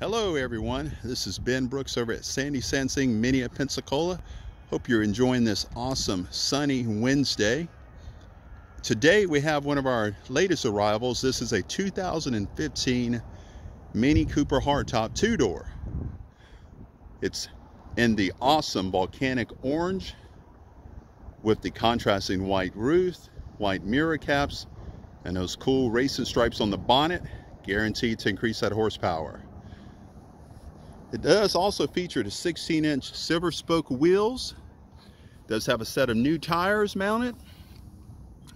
Hello everyone, this is Ben Brooks over at Sandy Sansing Mini at Pensacola. Hope you're enjoying this awesome sunny Wednesday. Today we have one of our latest arrivals. This is a 2015 Mini Cooper hardtop two-door. It's in the awesome volcanic orange with the contrasting white roof, white mirror caps, and those cool racing stripes on the bonnet, guaranteed to increase that horsepower. It does also feature the 16 inch silver spoke wheels. It does have a set of new tires mounted.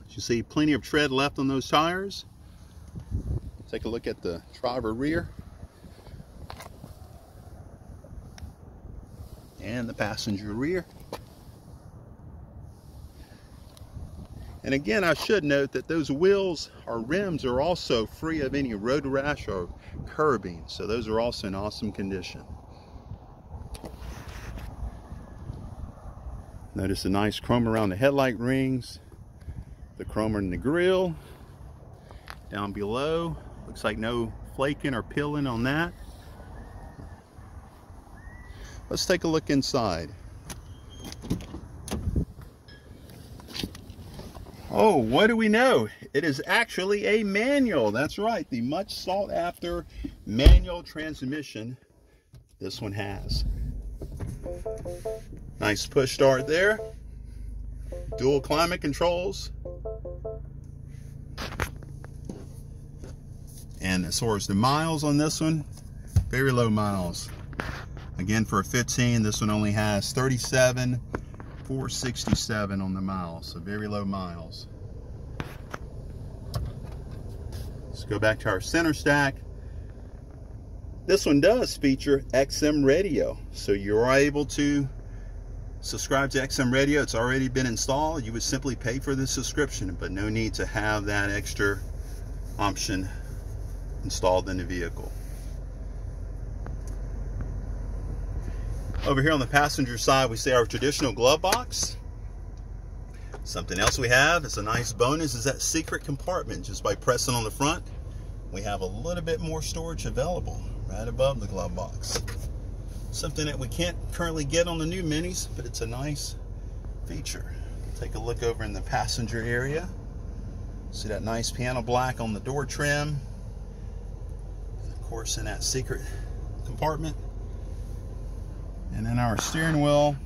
As you see plenty of tread left on those tires. Take a look at the driver rear. And the passenger rear. And again, I should note that those wheels or rims are also free of any road rash or curbing. So those are also in awesome condition. Notice the nice chrome around the headlight rings, the chrome in the grill. Down below, looks like no flaking or peeling on that. Let's take a look inside. Oh, what do we know? It is actually a manual. That's right, the much sought after manual transmission this one has. Nice push start there. Dual climate controls. And as far as the miles on this one, very low miles. Again, for a 15, this one only has 37 467 on the miles, so very low miles. Let's go back to our center stack. This one does feature XM radio, so you're able to subscribe to XM radio. It's already been installed. You would simply pay for the subscription, but no need to have that extra option installed in the vehicle. Over here on the passenger side, we see our traditional glove box. Something else we have is a nice bonus is that secret compartment. Just by pressing on the front, we have a little bit more storage available right above the glove box. Something that we can't currently get on the new Minis, but it's a nice feature. Take a look over in the passenger area. See that nice piano black on the door trim. And of course in that secret compartment, and then our steering wheel,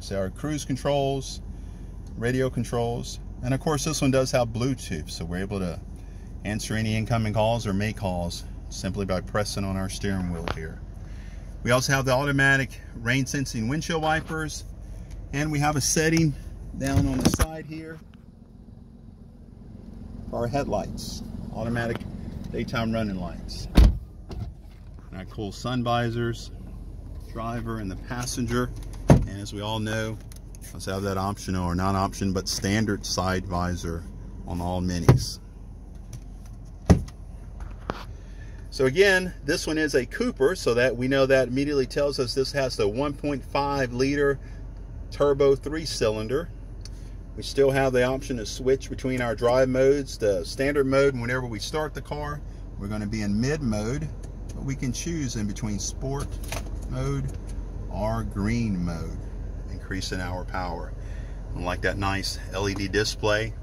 see our cruise controls, radio controls, and of course this one does have Bluetooth, so we're able to answer any incoming calls or make calls simply by pressing on our steering wheel here. We also have the automatic rain sensing windshield wipers, and we have a setting down on the side here for our headlights, automatic daytime running lights. And our cool sun visors, driver and the passenger. And as we all know, let's have that optional or non-option, but standard side visor on all minis. So again, this one is a Cooper, so that we know that immediately tells us this has the 1.5 liter turbo three cylinder. We still have the option to switch between our drive modes. The standard mode, whenever we start the car, we're going to be in mid mode, but we can choose in between sport mode or green mode, increasing our power. And like that nice LED display,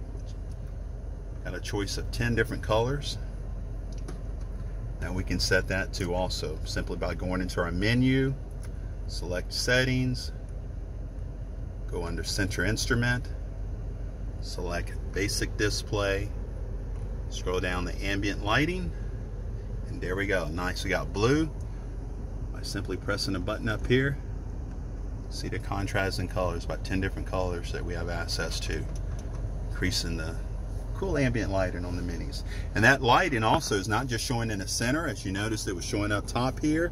got a choice of 10 different colors. Now we can set that to also simply by going into our menu, select settings, go under center instrument, select basic display, scroll down the ambient lighting, and there we go. Nice, we got blue, simply pressing a button up here. See the contrasting colors, about 10 different colors that we have access to. Increasing the cool ambient lighting on the minis. And that lighting also is not just showing in the center, as you noticed it was showing up top here.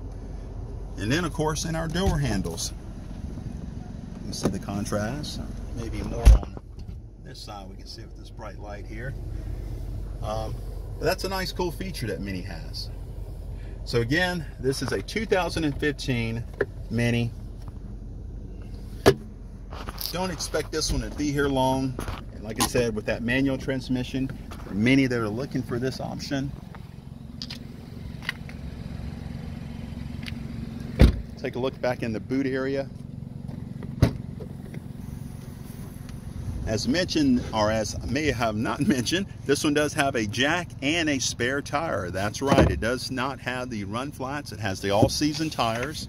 And then of course in our door handles. You see the contrast, maybe more on this side we can see with this bright light here. Um, that's a nice cool feature that Mini has. So again, this is a 2015 Mini. Don't expect this one to be here long. And like I said, with that manual transmission, for many that are looking for this option, Take a look back in the boot area. As mentioned, or as may have not mentioned, this one does have a jack and a spare tire. That's right, it does not have the run flats. It has the all-season tires.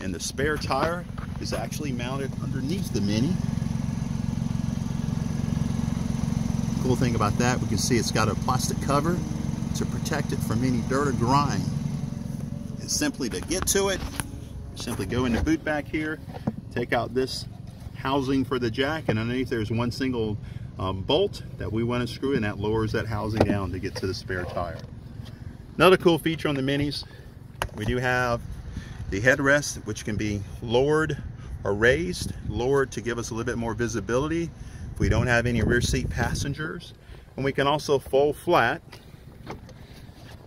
And the spare tire is actually mounted underneath the Mini. Cool thing about that, we can see it's got a plastic cover to protect it from any dirt or grime. And simply to get to it, simply go in the boot back here, take out this housing for the jack and underneath there's one single um, bolt that we want to screw and that lowers that housing down to get to the spare tire. Another cool feature on the Minis, we do have the headrest which can be lowered or raised, lowered to give us a little bit more visibility if we don't have any rear seat passengers. And we can also fold flat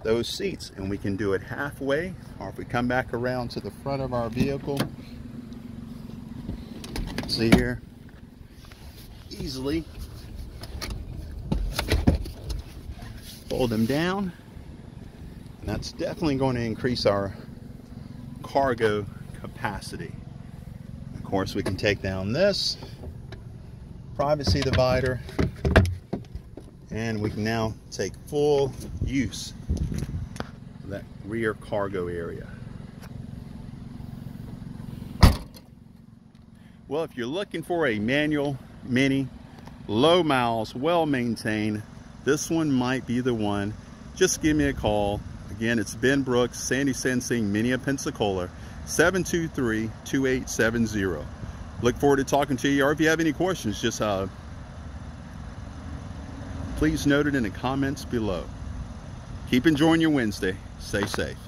those seats and we can do it halfway or if we come back around to the front of our vehicle see here? Easily. Fold them down. And that's definitely going to increase our cargo capacity. Of course we can take down this privacy divider. And we can now take full use of that rear cargo area. Well, if you're looking for a manual Mini, low miles, well maintained, this one might be the one. Just give me a call. Again, it's Ben Brooks, Sandy Sansing, Mini of Pensacola, 723-2870. Look forward to talking to you, or if you have any questions, just uh, please note it in the comments below. Keep enjoying your Wednesday. Stay safe.